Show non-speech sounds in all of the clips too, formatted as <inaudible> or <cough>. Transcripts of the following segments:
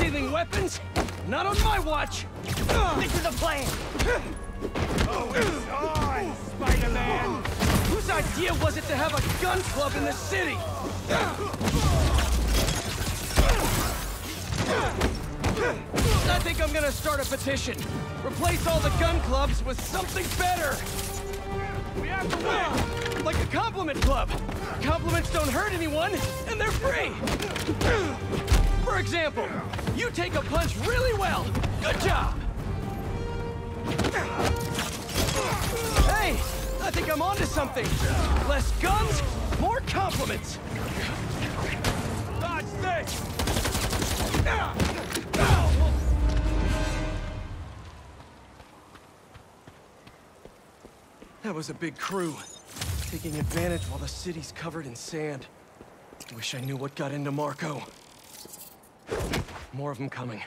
stealing weapons? Not on my watch! This is a plan! Oh, it's on, Spider-Man! Whose idea was it to have a gun club in the city? I think I'm gonna start a petition. Replace all the gun clubs with something better! We have to win! Like a compliment club. Compliments don't hurt anyone, and they're free! For example, you take a punch really well. Good job! Hey, I think I'm onto something. Less guns, more compliments. Dodge this! That was a big crew, taking advantage while the city's covered in sand. Wish I knew what got into Marko. More of them coming.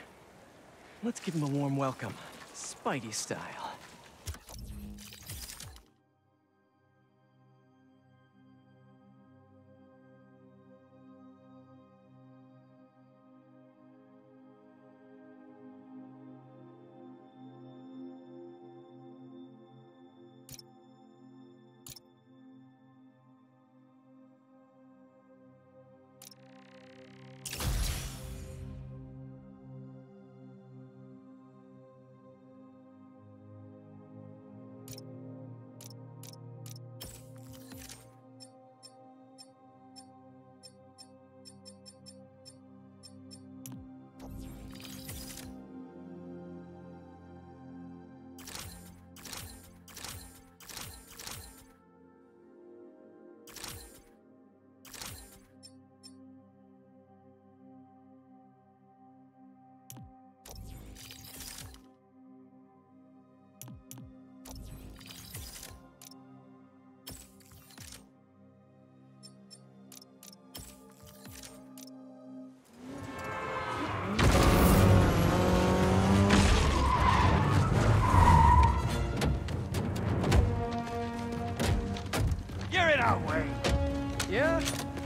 Let's give them a warm welcome, Spidey style.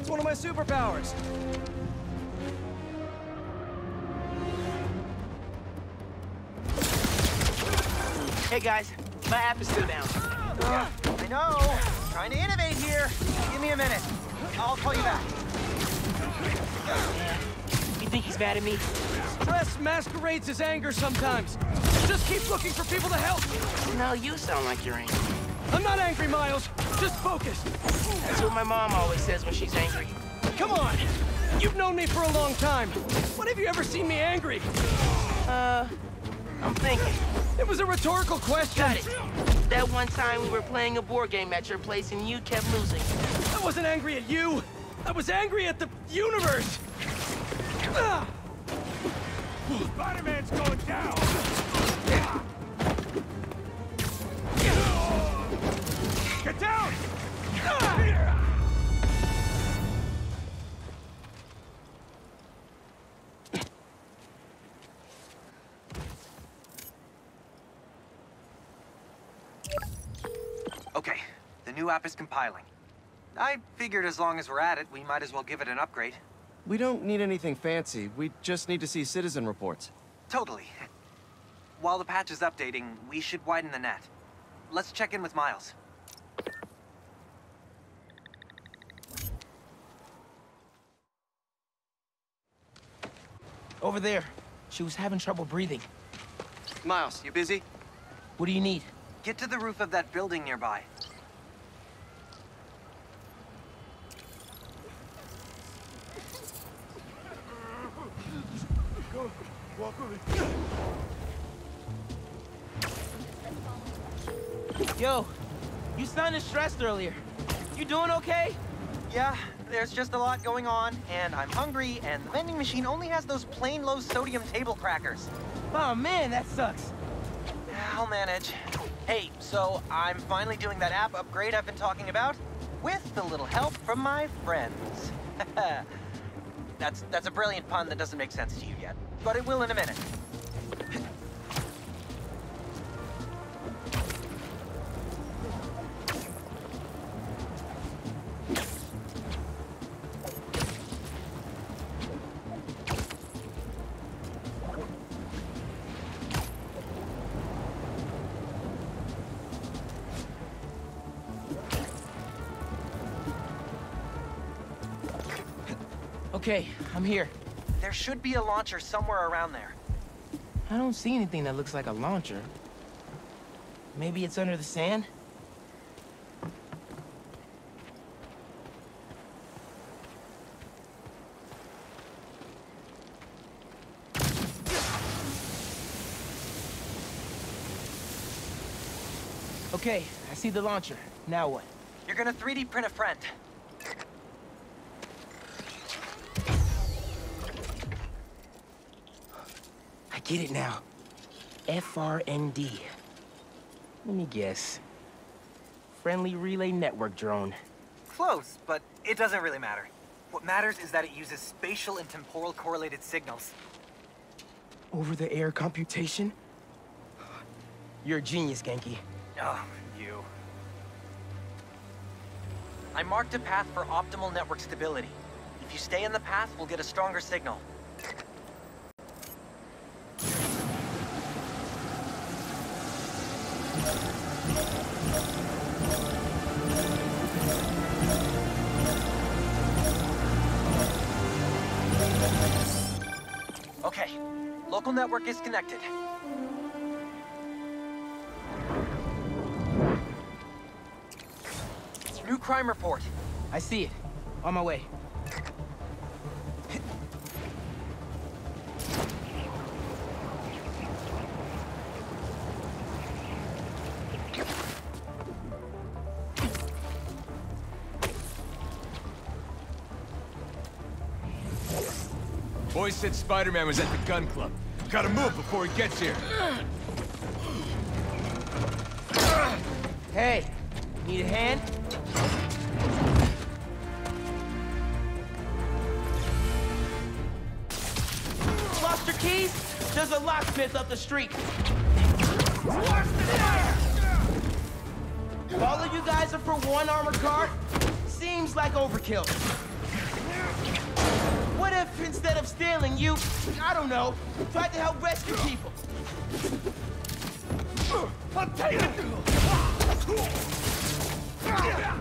It's one of my superpowers. Hey guys, my app is still down. I know. Trying to innovate here. Give me a minute. I'll call you back. You think he's mad at me? Stress masquerades as anger sometimes. Just keep looking for people to help. No, you sound like you're angry. I'm not angry, Miles. Just focus. That's what my mom always says when she's angry. Come on. You've known me for a long time. When have you ever seen me angry? Uh, I'm thinking. It was a rhetorical question. Got it. That one time we were playing a board game at your place and you kept losing. I wasn't angry at you. I was angry at the universe. Ah! Spider-Man's going down! Get down! Okay, the new app is compiling. I figured as long as we're at it, we might as well give it an upgrade. We don't need anything fancy. We just need to see citizen reports. Totally. While the patch is updating, we should widen the net. Let's check in with Miles. Over there. She was having trouble breathing. Miles, you busy? What do you need? Get to the roof of that building nearby. Walk over. Yo, you sounded stressed earlier. You doing okay? Yeah, there's just a lot going on, and I'm hungry, and the vending machine only has those plain low sodium table crackers. Oh man, that sucks. I'll manage. Hey, so I'm finally doing that app upgrade I've been talking about, with a little help from my friends. <laughs> that's that's a brilliant pun that doesn't make sense to you yet, but it will in a minute. Okay, I'm here. There should be a launcher somewhere around there. I don't see anything that looks like a launcher. Maybe it's under the sand? Okay, I see the launcher. Now what? You're gonna 3D print a friend. Get it now. FRND. Let me guess. Friendly Relay Network drone. Close, but it doesn't really matter. What matters is that it uses spatial and temporal correlated signals. Over-the-air computation? You're a genius, Ganke. Oh, you. I marked a path for optimal network stability. If you stay in the path, we'll get a stronger signal. Okay, local network is connected. New crime report. I see it. On my way. Said Spider-Man was at the gun club. Gotta move before he gets here. Hey, need a hand? Lost your keys? There's a locksmith up the street. All of you guys are for one armored car? Seems like overkill. What if, instead of stealing, you, I don't know, tried to help rescue people? I'll take it!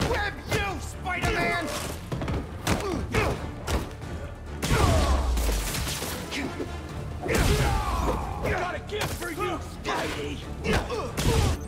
Grab you, Spider-Man! Got a gift for you, Spidey!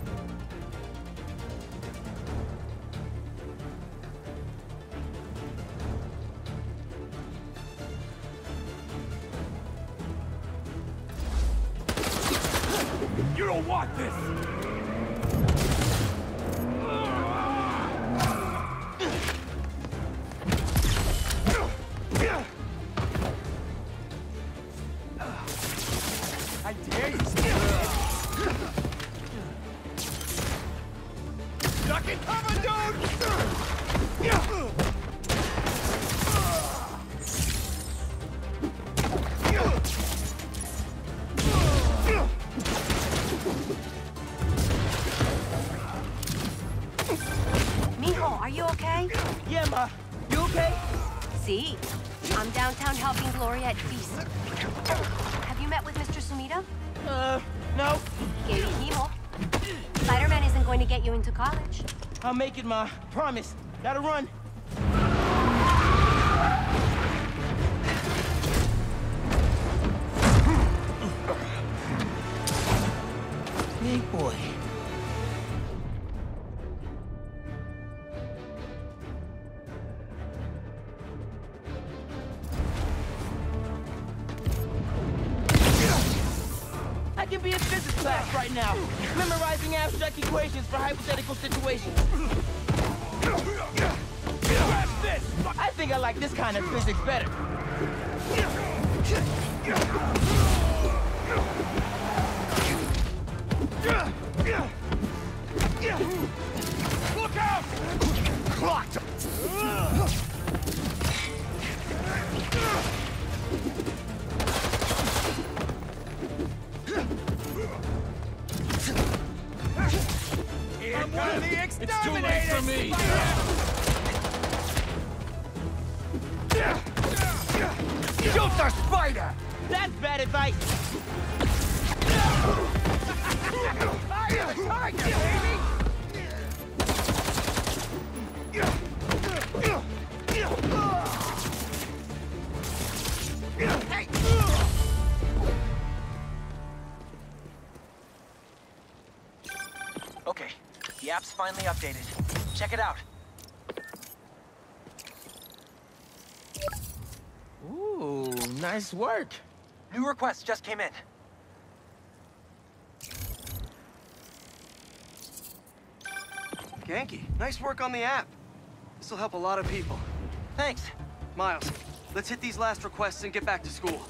See, I'm downtown helping Gloria at Feast. Have you met with Mr. Sumida? Uh, no. Que dijimos. Spider-Man isn't going to get you into college. I'll make it, Ma. Promise. Gotta run. Big boy. Like this physics better. Shoot the spider! That's bad advice! Okay, the app's finally updated. Check it out. Ooh, nice work. New requests just came in. Ganke, nice work on the app. This'll help a lot of people. Thanks. Miles, let's hit these last requests and get back to school.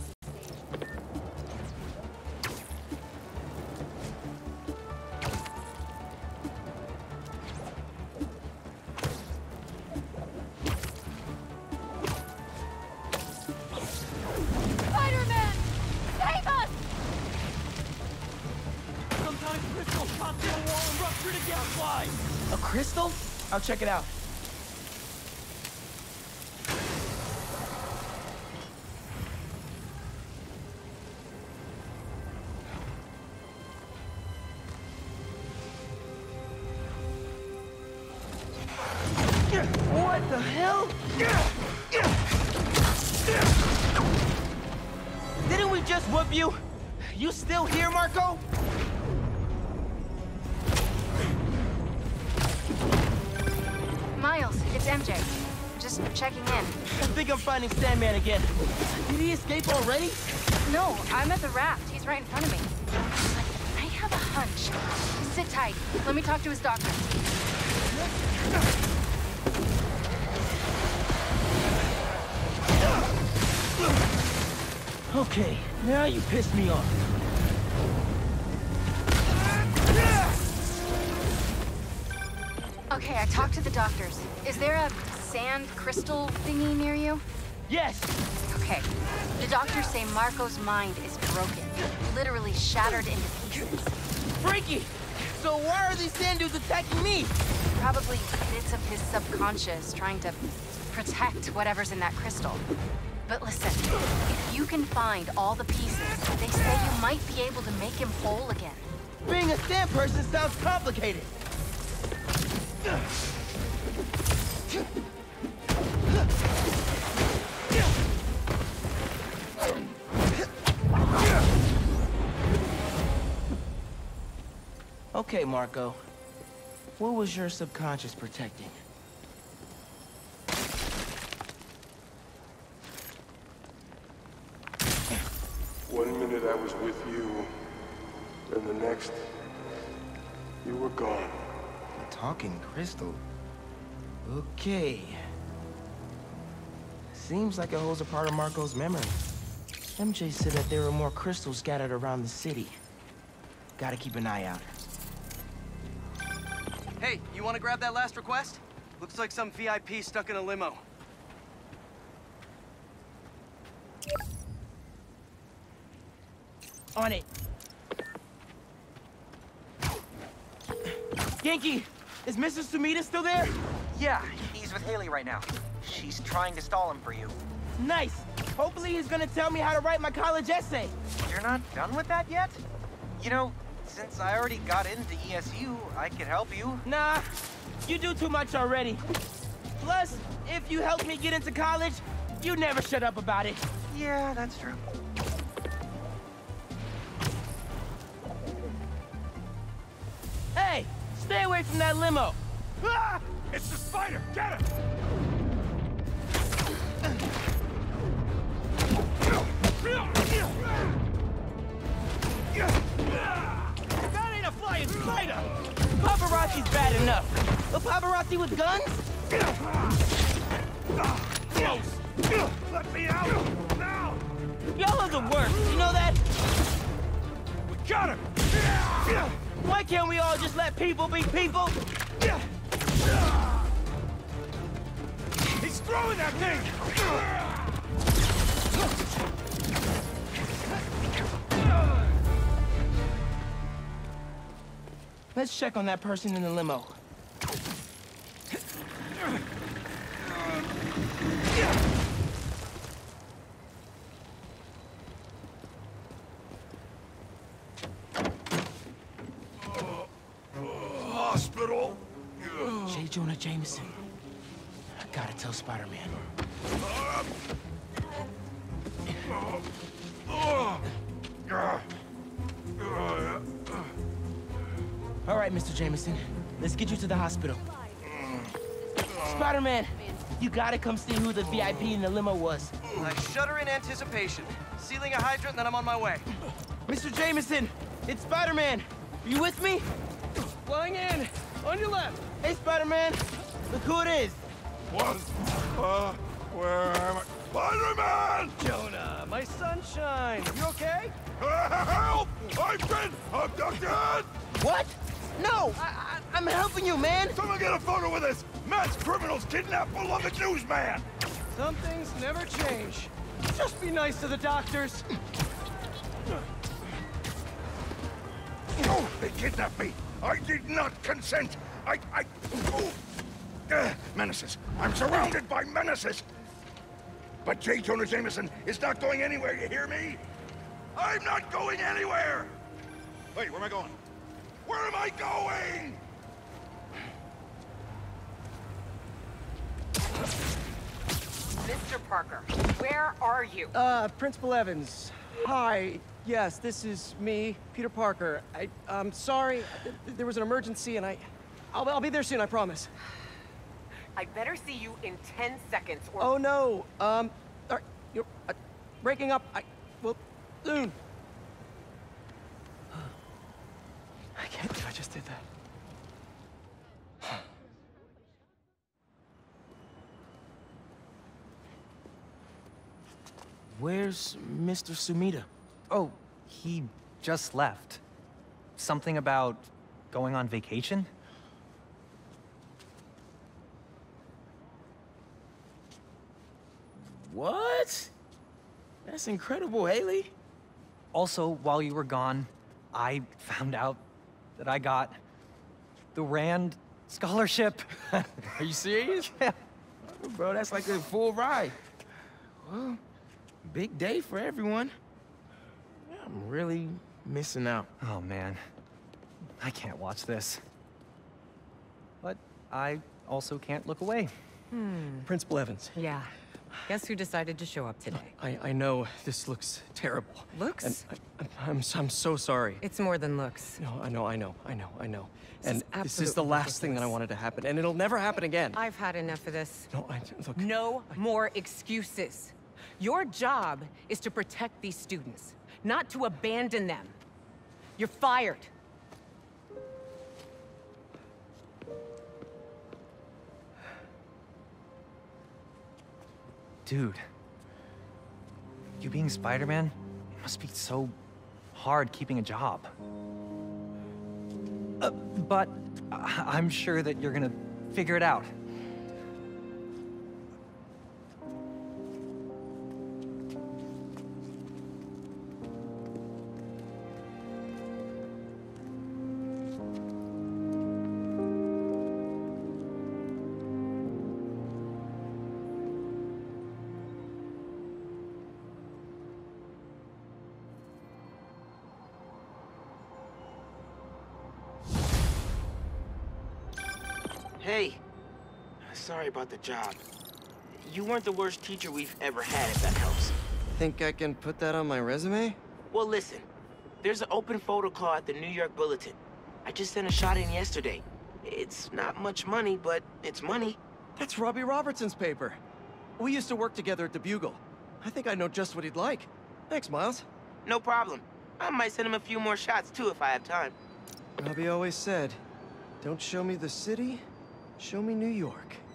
Hell? Didn't we just whoop you? You still here, Marko? Miles, it's MJ. Just checking in. I think I'm finding Sandman again. Did he escape already? No, I'm at the raft. He's right in front of me. I have a hunch. Sit tight. Let me talk to his doctor. Okay, now you pissed me off. Okay, I talked to the doctors. Is there a sand crystal thingy near you? Yes, Okay. The doctors say Marko's mind is broken. Literally shattered into pieces. Frankie! So why are these sand dudes attacking me? Probably bits of his subconscious trying to protect whatever's in that crystal. But listen, if you can find all the pieces, they say you might be able to make him whole again. Being a sand person sounds complicated. Okay, Marko. What was your subconscious protecting? One minute I was with you, and the next, you were gone. Talking crystal. Okay. Seems like it holds a part of Marko's memory. MJ said that there were more crystals scattered around the city. Gotta keep an eye out. Hey, you want to grab that last request? Looks like some VIP stuck in a limo. On it. Ganke, is Mrs. Sumida still there? Yeah, he's with Haley right now. She's trying to stall him for you. Nice. Hopefully he's gonna tell me how to write my college essay. You're not done with that yet? You know, since I already got into ESU, I could help you. Nah, you do too much already. Plus, if you helped me get into college, you never shut up about it. Yeah, that's true. Stay away from that limo. Ah! It's the spider! Get him! That ain't a flying spider! Paparazzi's bad enough. But paparazzi with guns? Close! Let me out! Now! Y'all are the worst, you know that? We got him! Why can't we all just let people be people? He's throwing that thing! Let's check on that person in the limo. Hospital! J. Jonah Jameson. I gotta tell Spider-Man. All right, Mr. Jameson. let's get you to the hospital. Spider-Man, you gotta come see who the VIP in the limo was. I shudder in anticipation. Sealing a hydrant, and then I'm on my way. Mr. Jameson, it's Spider-Man. Are you with me? Flying in. On your left. Hey, Spider-Man, look who it is. What? Uh, where am I? Spider-Man! Jonah, my sunshine. You okay? <laughs> Help! I've been abducted! What? No, I, I, I'm helping you, man. Someone get a photo with this! Mass criminals kidnap beloved newsman! Some things never change. Just be nice to the doctors. Oh, they kidnapped me! I did not consent! I... I... Oh. Uh, menaces. I'm surrounded by menaces! But J. Jonah Jameson is not going anywhere, you hear me? I'm not going anywhere! Wait, where am I going? Where am I going? Mr. Parker, where are you? Uh, Principal Evans. Hi. Yes, this is me, Peter Parker. I, I'm sorry. There was an emergency, and I... I'll, I'll be there soon, I promise. I better see you in 10 seconds or... Oh, no. Um, all right, you're uh, breaking up. I... Well, soon. I can't believe I just did that. Where's Mr. Sumida? Oh, he just left. Something about going on vacation? What? That's incredible, Haley. Also, while you were gone, I found out that I got the Rand scholarship. <laughs> Are you serious? yeah. Bro, that's like a full ride. Well, big day for everyone. I'm really missing out. Oh man, I can't watch this. But I also can't look away. Hmm. Principal Evans. Yeah. Guess who decided to show up today? I, I know this looks terrible. Looks? I, I'm, I'm so sorry. It's more than looks. No, I know, I know, I know, I know. This and is this is the last thing that I wanted to happen, and it'll never happen again. I've had enough of this. No, I look. No more excuses. Your job is to protect these students, not to abandon them. You're fired. Dude, you being Spider-Man must be so hard keeping a job. Uh, but I'm sure that you're gonna figure it out. Hey, sorry about the job. You weren't the worst teacher we've ever had, if that helps. Think I can put that on my resume? Well, listen. There's an open photo call at the New York Bulletin. I just sent a shot in yesterday. It's not much money, but it's money. That's Robbie Robertson's paper. We used to work together at the Bugle. I think I know just what he'd like. Thanks, Miles. No problem. I might send him a few more shots, too, if I have time. Robbie always said, don't show me the city, show me New York.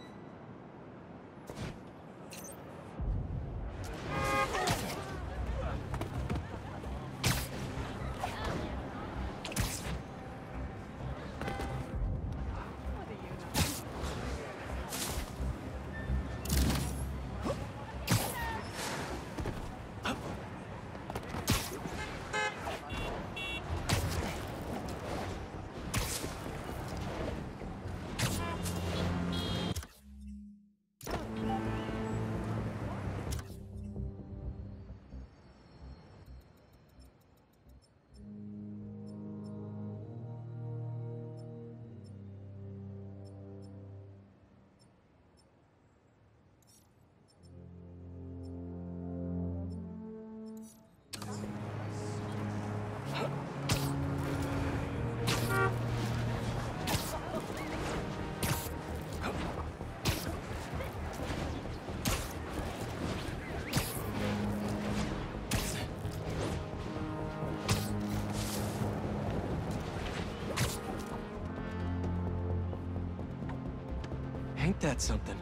That something.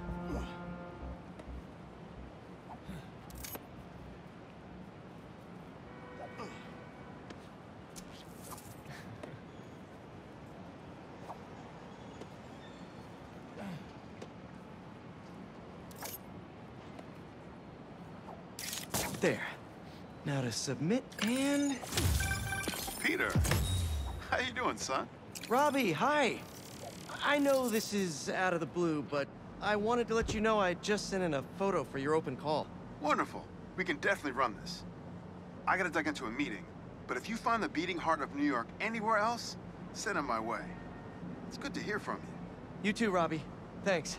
There. Now to submit and... Peter, how you doing, son? Robbie, hi! I know this is out of the blue, but I wanted to let you know I just sent in a photo for your open call. Wonderful. We can definitely run this. I gotta duck into a meeting, but if you find the beating heart of New York anywhere else, send it my way. It's good to hear from you. You too, Robbie. Thanks.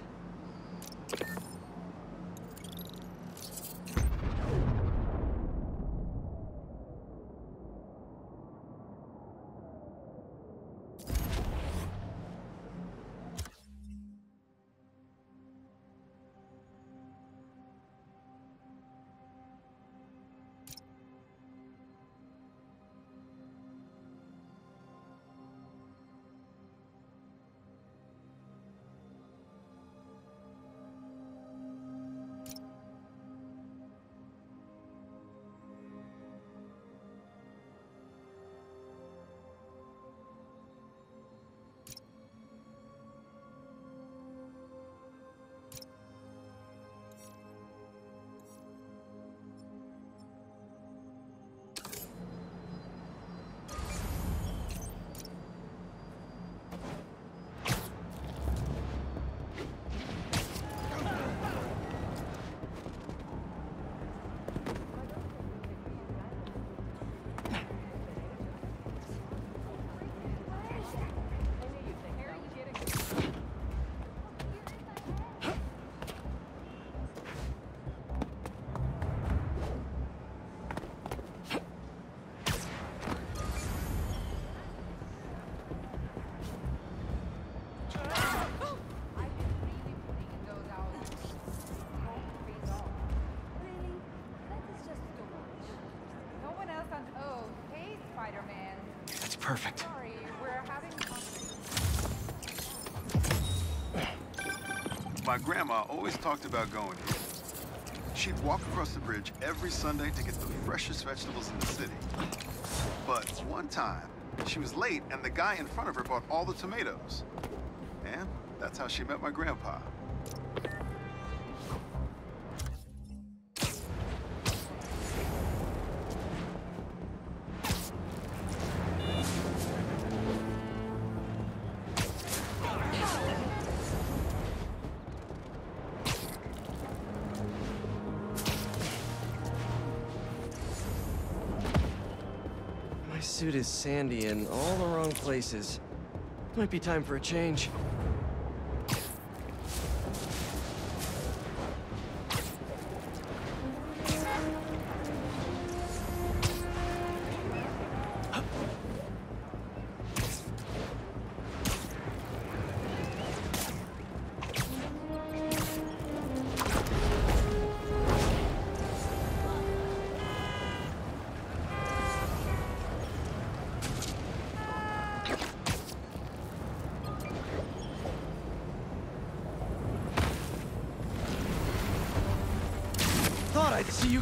My grandma always talked about going here. She'd walk across the bridge every Sunday to get the freshest vegetables in the city. But one time, she was late and the guy in front of her bought all the tomatoes. And that's how she met my grandpa. Suit is sandy in all the wrong places. Might be time for a change.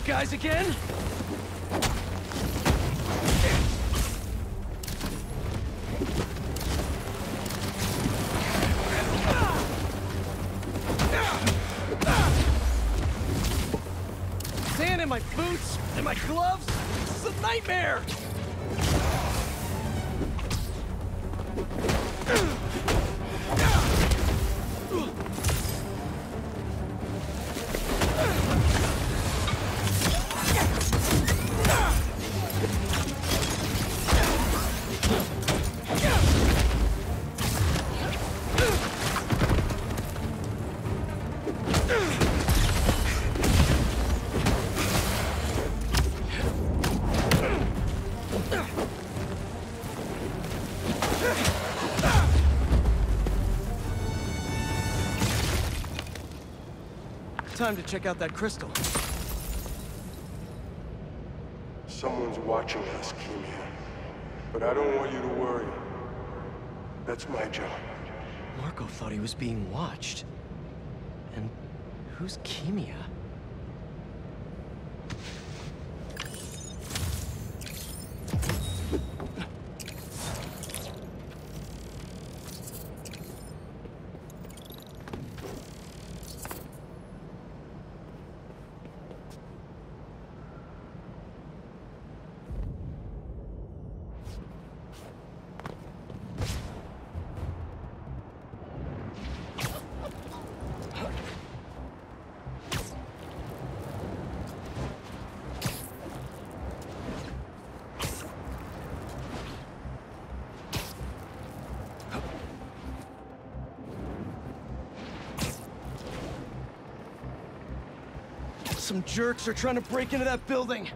Guys again. Time to check out that crystal. Someone's watching us, Keemia. But I don't want you to worry. That's my job. Marko thought he was being watched. And who's Keemia? Some jerks are trying to break into that building.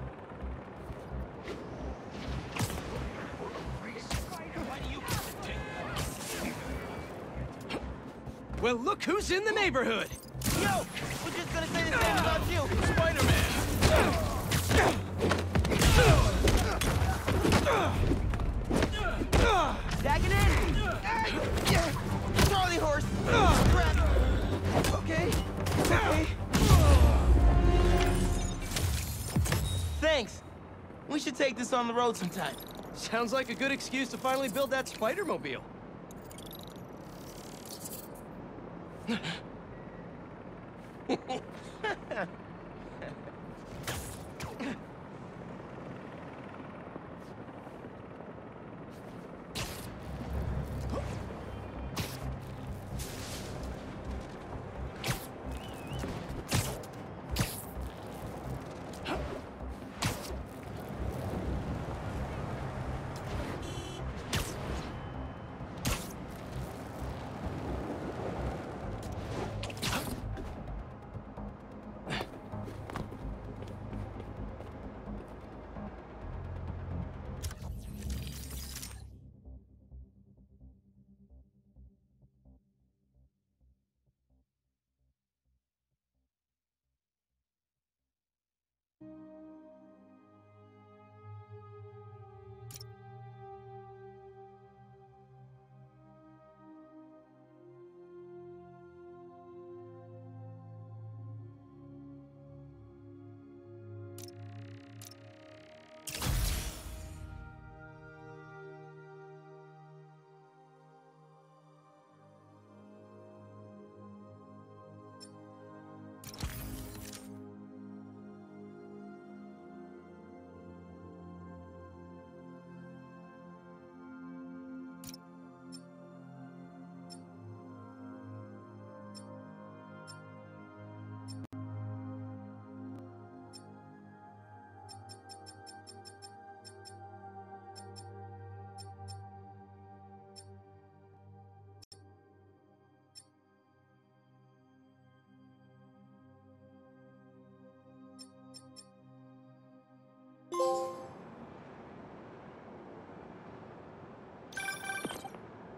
Well, look who's in the neighborhood! On the road sometime. Sounds like a good excuse to finally build that Spider-Mobile.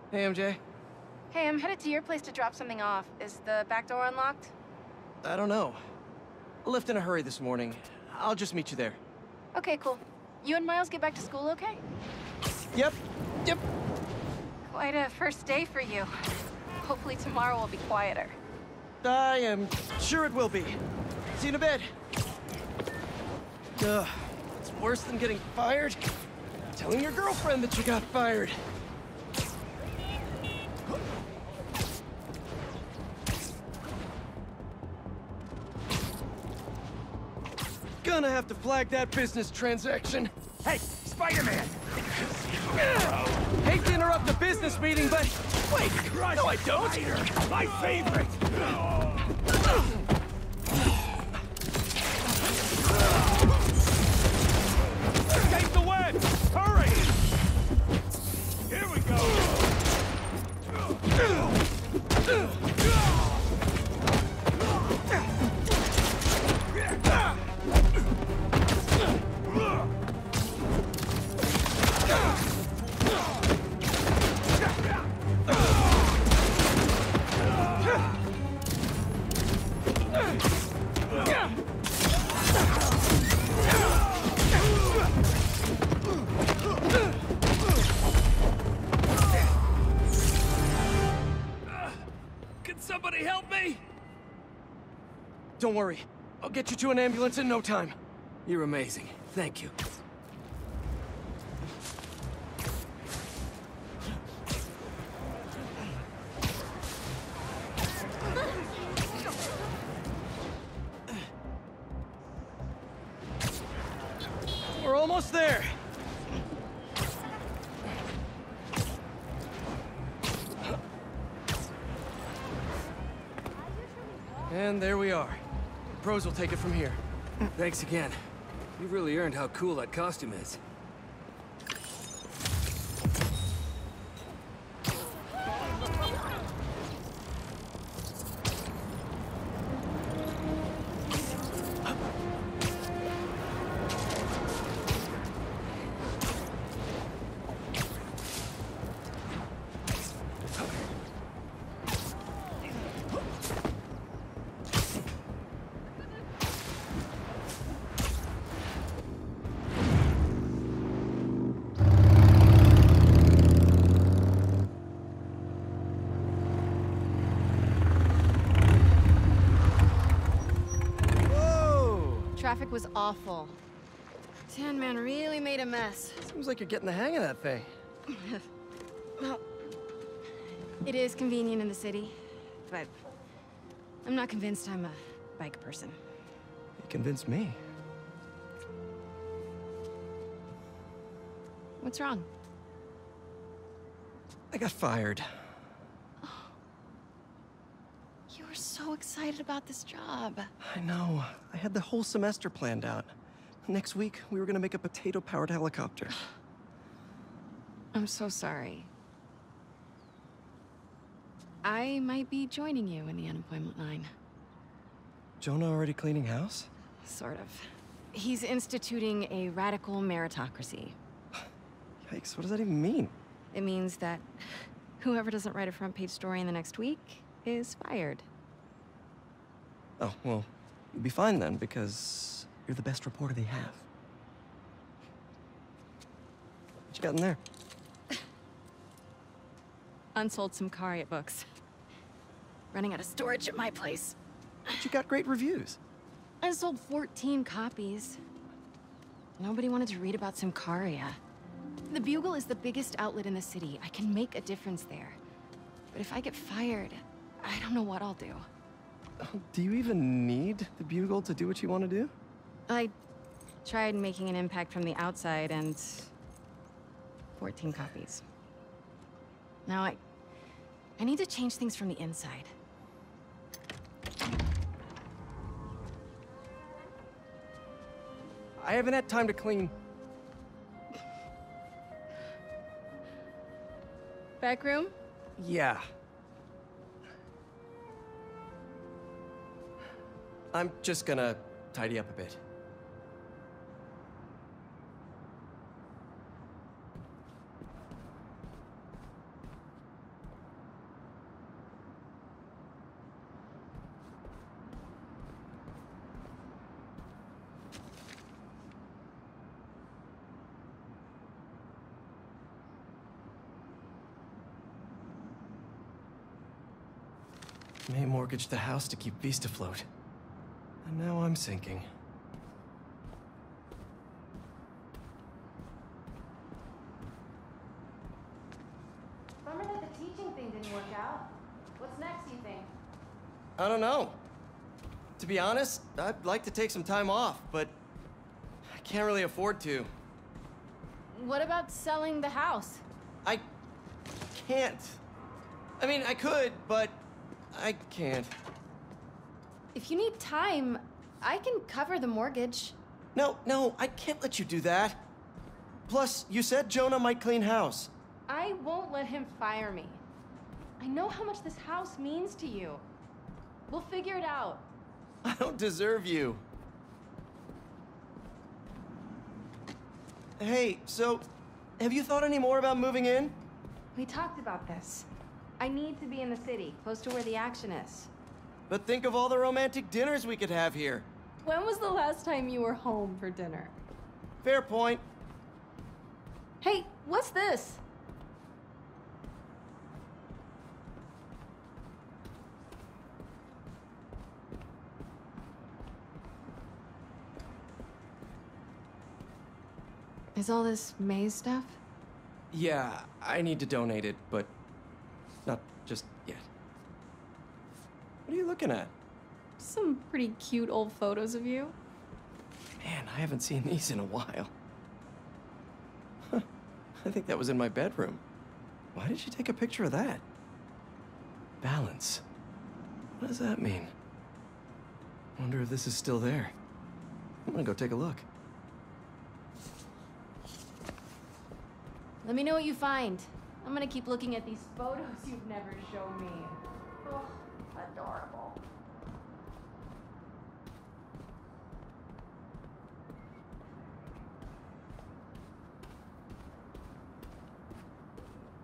Hey, MJ. Hey, I'm headed to your place to drop something off. Is the back door unlocked? I don't know. Left in a hurry this morning. I'll just meet you there. Okay, cool. You and Miles get back to school okay? Yep. Yep. Quite a first day for you. Hopefully tomorrow will be quieter. I am sure it will be. See you in a bit. Ugh, it's worse than getting fired. Telling your girlfriend that you got fired. Gonna have to flag that business transaction. Hey, Spider-Man! Hate to interrupt a business meeting, but wait, no I don't. Spider, my favorite! Don't worry. I'll get you to an ambulance in no time. You're amazing. Thank you. Pros will take it from here. Thanks again. You really earned how cool that costume is. Traffic was awful. Sandman really made a mess. Seems like you're getting the hang of that thing. <laughs> well, it is convenient in the city, but I'm not convinced I'm a bike person. You convinced me. What's wrong? I got fired. You were so excited about this job. I know. I had the whole semester planned out. Next week, we were gonna make a potato-powered helicopter. <sighs> I'm so sorry. I might be joining you in the unemployment line. Jonah already cleaning house? Sort of. He's instituting a radical meritocracy. <sighs> Yikes, what does that even mean? It means that <sighs> whoever doesn't write a front page story in the next week is fired. Oh, well, you'll be fine then, because you're the best reporter they have. What you got in there? <laughs> Unsold Symkaria books. Running out of storage at my place. But you got great reviews. I sold 14 copies. Nobody wanted to read about Symkaria. The Bugle is the biggest outlet in the city. I can make a difference there. But if I get fired, I don't know what I'll do. Do you even need the Bugle to do what you want to do? I tried making an impact from the outside and 14 copies. Now I I need to change things from the inside. I haven't had time to clean. Back room? Yeah. I'm just gonna tidy up a bit. May mortgage the house to keep F.E.A.S.T. afloat. Now I'm sinking. Bummer that the teaching thing didn't work out. What's next, you think? I don't know. To be honest, I'd like to take some time off, but I can't really afford to. What about selling the house? I can't. I mean, I could, but I can't. If you need time, I can cover the mortgage. No, no, I can't let you do that. Plus, you said Jonah might clean house. I won't let him fire me. I know how much this house means to you. We'll figure it out. I don't deserve you. Hey, so, have you thought any more about moving in? We talked about this. I need to be in the city, close to where the action is. But think of all the romantic dinners we could have here. When was the last time you were home for dinner? Fair point. Hey, what's this? Is all this May stuff? Yeah, I need to donate it, but What are you looking at? Some pretty cute old photos of you. Man, I haven't seen these in a while. Huh. I think that was in my bedroom. Why did she take a picture of that? Balance. What does that mean? Wonder if this is still there. I'm gonna go take a look. Let me know what you find. I'm gonna keep looking at these photos you've never shown me. Oh, adorable.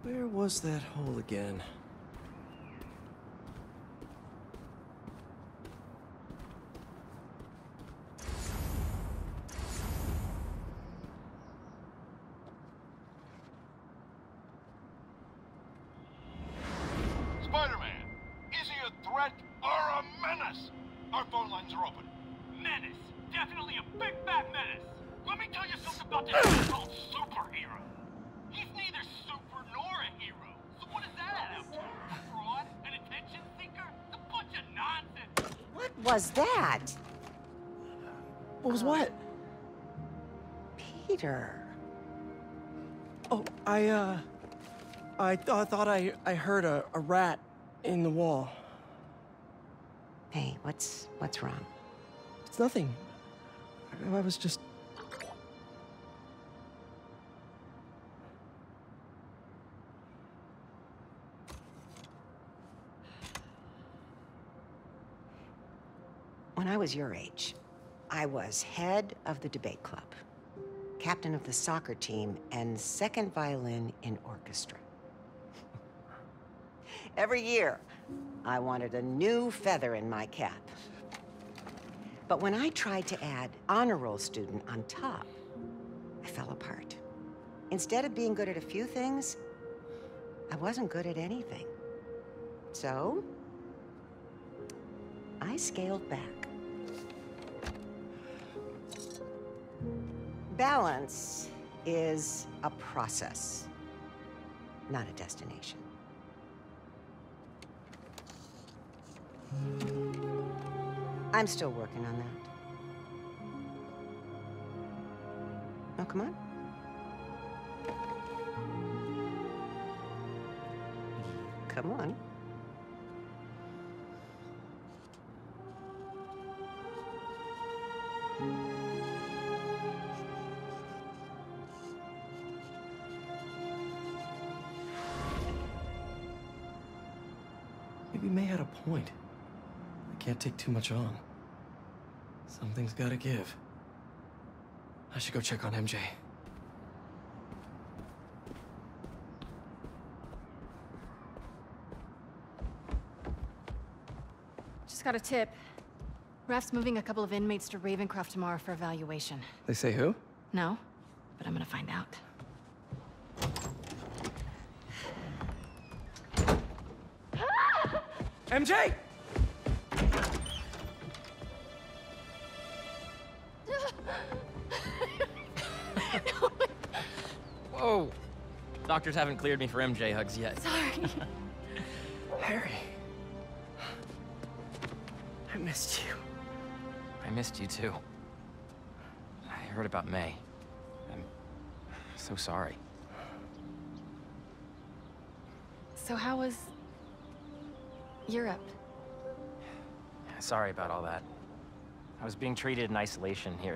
Where was that hole again? I th I thought I, I heard a, a rat in the wall. Hey, what's what's wrong? It's nothing. I, I was just... When I was your age, I was head of the debate club, captain of the soccer team, and second violin in orchestra. Every year, I wanted a new feather in my cap. But when I tried to add honor roll student on top, I fell apart. Instead of being good at a few things, I wasn't good at anything. So, I scaled back. Balance is a process, not a destination. I'm still working on that. Oh, come on. Come on. Maybe May had a point. I can't take too much on. Something's gotta give. I should go check on MJ. Just got a tip. Raft's moving a couple of inmates to Ravencroft tomorrow for evaluation. They say who? No, but I'm gonna find out. MJ! Doctors haven't cleared me for MJ hugs yet. Sorry. <laughs> Harry. I missed you. I missed you too. I heard about May. I'm so sorry. So how was... Europe? Sorry about all that. I was being treated in isolation here